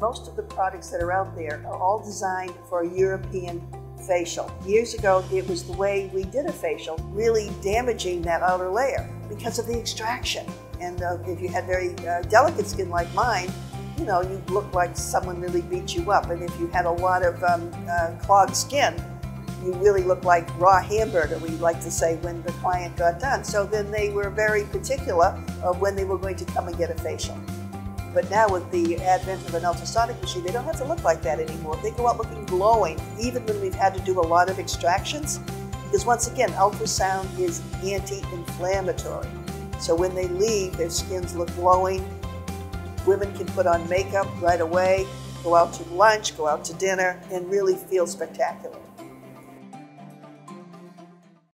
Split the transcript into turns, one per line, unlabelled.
Most of the products that are out there are all designed for a European facial. Years ago, it was the way we did a facial, really damaging that outer layer because of the extraction. And uh, if you had very uh, delicate skin like mine, you know, you look like someone really beat you up. And if you had a lot of um, uh, clogged skin, you really look like raw hamburger, we like to say when the client got done. So then they were very particular of when they were going to come and get a facial. But now with the advent of an ultrasonic machine, they don't have to look like that anymore. They go out looking glowing, even when we've had to do a lot of extractions. Because once again, ultrasound is anti-inflammatory. So when they leave, their skins look glowing. Women can put on makeup right away, go out to lunch, go out to dinner, and really feel spectacular.